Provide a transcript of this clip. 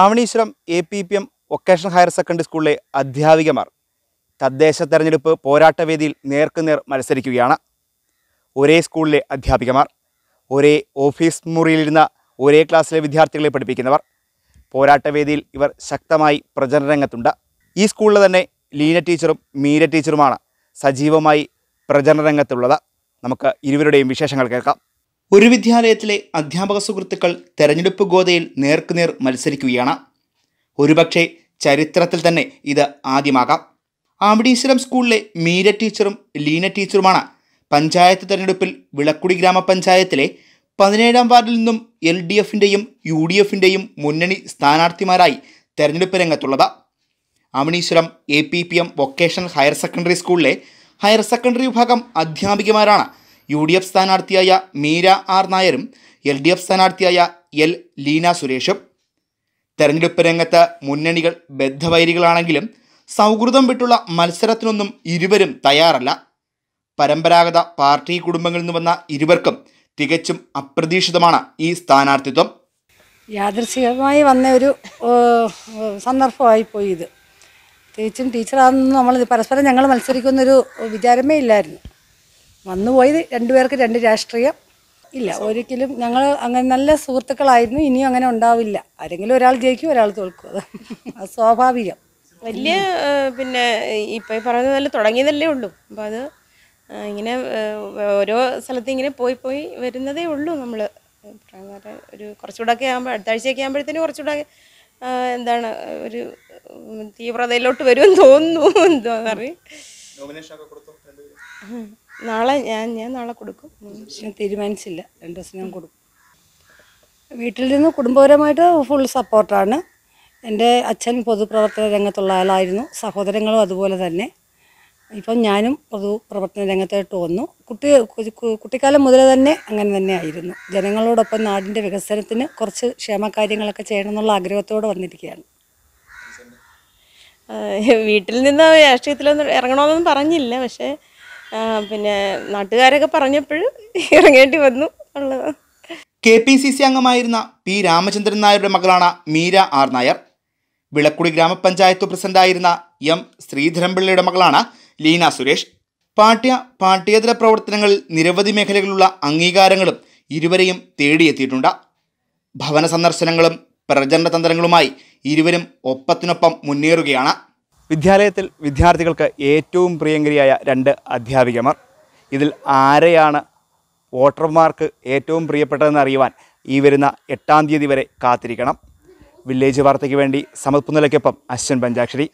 Avaneeswaram A P P M vocational higher secondary സ്കൂളിലെ അധ്യാപികമാർ തദ്ദേശ തെരഞ്ഞെടുപ്പ് പോരാട്ടവേദിയിൽ നേർക്കുനേർ മത്സരിക്കുകയാണ്. ഒരേ സ്കൂളിലെ അധ്യാപികമാർ ഒരേ ഓഫീസ് മുറിയിലിരുന്ന ഒരേ ക്ലാസ്സിലെ വിദ്യാർത്ഥികളെ പഠിപ്പിക്കുന്നവർ പോരാട്ടവേദിയിൽ ഇവർ ശക്തമായി പ്രചരണ രംഗത്തുണ്ട്. ഈ സ്കൂളിൽ തന്നെ ലീന ടീച്ചറും മീര ടീച്ചറുമാണ് സജീവമായി പ്രചരണ രംഗത്തുള്ളത്. നമുക്ക് ഇരുവരുടെയും വിശേഷങ്ങൾ കേൾക്കാം. ഒരു വിദ്യാലയത്തിലെ അധ്യാപക സുഹൃത്തുക്കൾ തെരഞ്ഞെടുപ്പ് ഗോതയിൽ നേർക്കുനേർ മത്സരിക്കുകയാണ്. ഒരുപക്ഷെ ചരിത്രത്തിൽ തന്നെ ഇത് ആദ്യമാകാം. ആമിടീശ്വരം സ്കൂളിലെ മീര ടീച്ചറും ലീന ടീച്ചറുമാണ് പഞ്ചായത്ത് തെരഞ്ഞെടുപ്പിൽ വിളക്കുടി ഗ്രാമപഞ്ചായത്തിലെ പതിനേഴാം വാർഡിൽ നിന്നും എൽ ഡി എഫിന്റെയും യു ഡി എഫിന്റെയും മുന്നണി സ്ഥാനാർത്ഥിമാരായി തെരഞ്ഞെടുപ്പ് രംഗത്തുള്ളത്. Avaneeswaram A P P M vocational higher secondary സ്കൂളിലെ ഹയർ സെക്കൻഡറി വിഭാഗം അധ്യാപികമാരാണ് യു ഡി എഫ് സ്ഥാനാർത്ഥിയായ മീര ആർ നായരും എൽ ഡി എഫ് സ്ഥാനാർത്ഥിയായ എൽ ലീന സുരേഷും. തെരഞ്ഞെടുപ്പ് രംഗത്ത് മുന്നണികൾ ബദ്ധവൈരികളാണെങ്കിലും സൗഹൃദം വിട്ടുള്ള മത്സരത്തിനൊന്നും ഇരുവരും തയ്യാറല്ല. പരമ്പരാഗത പാർട്ടി കുടുംബങ്ങളിൽ നിന്ന് വന്ന ഇരുവർക്കും തികച്ചും അപ്രതീക്ഷിതമാണ് ഈ സ്ഥാനാർത്ഥിത്വം. യാദൃശികമായി വന്ന ഒരു ഏഹ്, സന്ദർഭമായി പോയി ഇത്. തികച്ചും ടീച്ചറാണെന്ന് നമ്മൾ പരസ്പരം ഞങ്ങൾ മത്സരിക്കുന്നൊരു വിചാരമേ ഇല്ലായിരുന്നു. വന്നുപോയത് രണ്ടുപേർക്ക് രണ്ട് രാഷ്ട്രീയം. ഇല്ല ഒരിക്കലും ഞങ്ങൾ അങ്ങനെ നല്ല സുഹൃത്തുക്കളായിരുന്നു ഇനിയും അങ്ങനെ ഉണ്ടാവില്ല. ആരെങ്കിലും ഒരാൾ ജയിക്കും ഒരാൾ തോൽക്കും. അത് അത് സ്വാഭാവികം. വലിയ പിന്നെ ഇപ്പം ഈ പറയുന്ന പോലെ തുടങ്ങിയതല്ലേ ഉള്ളൂ. അപ്പം അത് ഇങ്ങനെ ഓരോ സ്ഥലത്ത് ഇങ്ങനെ പോയി പോയി വരുന്നതേ ഉള്ളൂ നമ്മൾ ഒരു കുറച്ചുകൂടെ ഒക്കെ ആകുമ്പോൾ അടുത്ത ആഴ്ചയൊക്കെ ആകുമ്പോഴത്തേനും കുറച്ചുകൂടെ എന്താണ് ഒരു തീവ്രതയിലോട്ട് വരുമെന്ന് തോന്നുന്നു. എന്താ അറിയും നാളെ ഞാൻ ഞാൻ നാളെ കൊടുക്കും. ഞാൻ തീരുമാനിച്ചില്ല. രണ്ട് ദിവസം ഞാൻ കൊടുക്കും. വീട്ടിൽ നിന്ന് കുടുംബപരമായിട്ട് ഫുൾ സപ്പോർട്ടാണ് എന്റെ അച്ഛൻ പൊതുപ്രവർത്തന രംഗത്തുള്ള ആളായിരുന്നു. സഹോദരങ്ങളും അതുപോലെ തന്നെ. ഇപ്പം ഞാനും പൊതുപ്രവർത്തന രംഗത്തോട്ട് വന്നു. കുട്ടി കുട്ടിക്കാലം മുതൽ തന്നെ അങ്ങനെ തന്നെ ആയിരുന്നു. ജനങ്ങളോടൊപ്പം നാടിന്റെ വികസനത്തിന് കുറച്ച് ക്ഷേമകാര്യങ്ങളൊക്കെ ചെയ്യണം എന്നുള്ള ആഗ്രഹത്തോടെ വന്നിരിക്കുകയാണ്. വീട്ടിൽ നിന്ന് രാഷ്ട്രീയത്തിലൊന്നും ഇറങ്ങണമെന്നൊന്നും പറഞ്ഞില്ല. പക്ഷേ പിന്നെ നാട്ടുകാരൊക്കെ പറഞ്ഞപ്പോൾ ഇറങ്ങേണ്ടി വന്നു ഉള്ളത്. കെ പി സി സി അംഗമായിരുന്ന പി രാമചന്ദ്രൻ നായരുടെ മകളാണ് മീര ആർ നായർ. വിളക്കുടി ഗ്രാമപഞ്ചായത്ത് പ്രസിഡന്റായിരുന്ന എം ശ്രീധരൻപിള്ളയുടെ മകളാണ് ലീന സുരേഷ്. പാഠ്യ പാഠ്യേതര പ്രവർത്തനങ്ങളിൽ നിരവധി മേഖലകളിലുള്ള അംഗീകാരങ്ങളും ഇരുവരെയും തേടിയെത്തിയിട്ടുണ്ട്. ഭവന സന്ദർശനങ്ങളും പ്രചരണ തന്ത്രങ്ങളുമായി ഇരുവരും ഒപ്പത്തിനൊപ്പം മുന്നേറുകയാണ്. വിദ്യാലയത്തിൽ വിദ്യാർത്ഥികൾക്ക് ഏറ്റവും പ്രിയങ്കരിയായ രണ്ട് അധ്യാപികമാർ. ഇതിൽ ആരെയാണ് വോട്ടർമാർക്ക് ഏറ്റവും പ്രിയപ്പെട്ടതെന്ന് അറിയുവാൻ ഈ വരുന്ന എട്ടാം തീയതി വരെ കാത്തിരിക്കണം. വില്ലേജ് വാർത്തയ്ക്ക് വേണ്ടി സമത്പുന്നലയ്ക്കൊപ്പം അശ്വൻ പഞ്ചാക്ഷരി.